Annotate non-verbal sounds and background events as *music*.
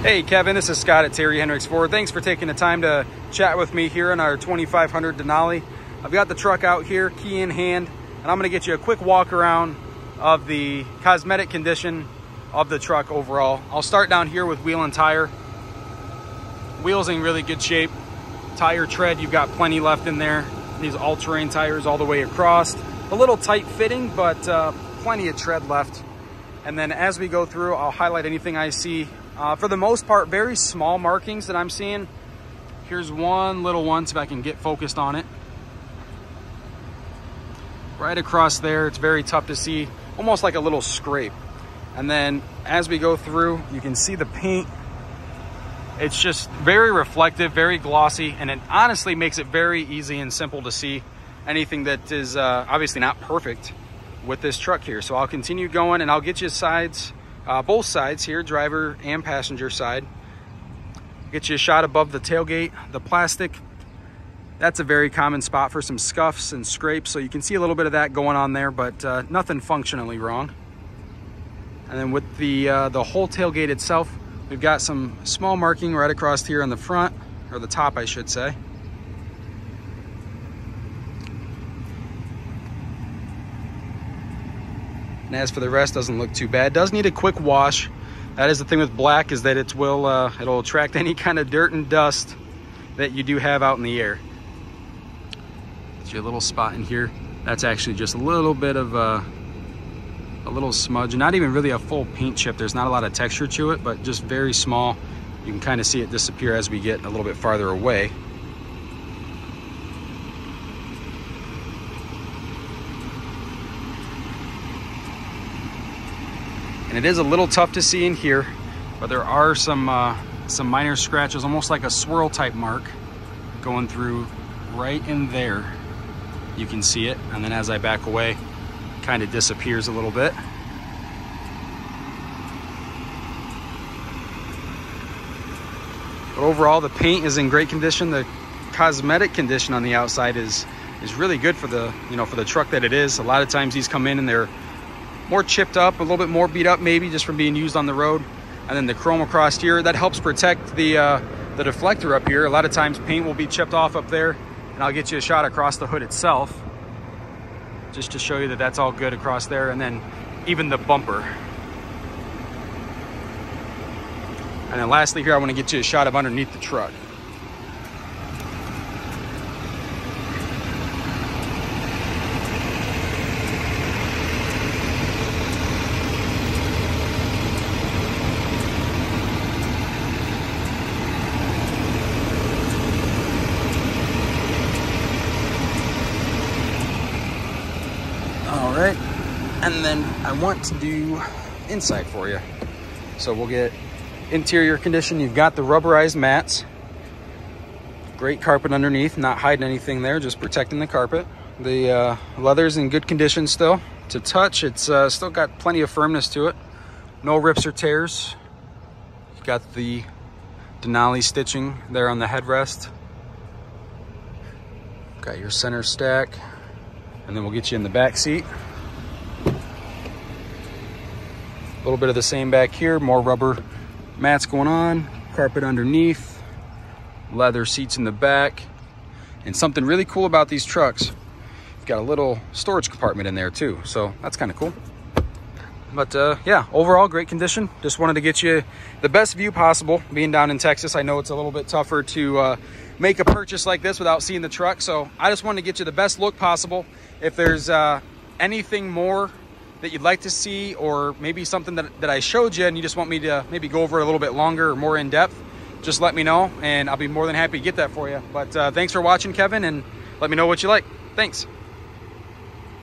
Hey Kevin, this is Scott at Terry Henricks Ford. Thanks for taking the time to chat with me here on our 2500 Denali. I've got the truck out here, key in hand, and I'm gonna get you a quick walk around of the cosmetic condition of the truck overall. I'll start down here with wheel and tire. Wheels in really good shape. Tire tread, you've got plenty left in there. These all-terrain tires all the way across. A little tight fitting, but uh, plenty of tread left. And then as we go through, I'll highlight anything I see uh, for the most part, very small markings that I'm seeing. Here's one little one, so if I can get focused on it. Right across there, it's very tough to see, almost like a little scrape. And then as we go through, you can see the paint. It's just very reflective, very glossy, and it honestly makes it very easy and simple to see anything that is uh, obviously not perfect with this truck here. So I'll continue going and I'll get you sides uh, both sides here, driver and passenger side. Get you a shot above the tailgate. The plastic, that's a very common spot for some scuffs and scrapes. So you can see a little bit of that going on there, but uh, nothing functionally wrong. And then with the, uh, the whole tailgate itself, we've got some small marking right across here on the front, or the top, I should say. And as for the rest, doesn't look too bad. Does need a quick wash. That is the thing with black is that it will uh, it'll attract *laughs* any kind of dirt and dust that you do have out in the air. It's your little spot in here. That's actually just a little bit of uh, a little smudge. Not even really a full paint chip. There's not a lot of texture to it, but just very small. You can kind of see it disappear as we get a little bit farther away. And it is a little tough to see in here, but there are some, uh, some minor scratches, almost like a swirl type mark going through right in there. You can see it. And then as I back away, kind of disappears a little bit. But overall, the paint is in great condition. The cosmetic condition on the outside is is really good for the you know for the truck that it is. A lot of times these come in and they're more chipped up, a little bit more beat up maybe just from being used on the road. And then the chrome across here, that helps protect the, uh, the deflector up here. A lot of times paint will be chipped off up there and I'll get you a shot across the hood itself just to show you that that's all good across there. And then even the bumper. And then lastly here, I wanna get you a shot of underneath the truck. Right? And then I want to do inside for you. So we'll get interior condition. You've got the rubberized mats. Great carpet underneath, not hiding anything there, just protecting the carpet. The uh, leather's in good condition still. To touch, it's uh, still got plenty of firmness to it. No rips or tears. You've got the Denali stitching there on the headrest. Got your center stack. And then we'll get you in the back seat. A little bit of the same back here, more rubber mats going on, carpet underneath, leather seats in the back. And something really cool about these trucks, you've got a little storage compartment in there too. So that's kind of cool. But uh, yeah, overall great condition. Just wanted to get you the best view possible. Being down in Texas, I know it's a little bit tougher to uh, make a purchase like this without seeing the truck. So I just wanted to get you the best look possible. If there's uh, anything more that you'd like to see or maybe something that, that I showed you and you just want me to maybe go over a little bit longer or more in depth, just let me know and I'll be more than happy to get that for you. But uh, thanks for watching, Kevin, and let me know what you like. Thanks.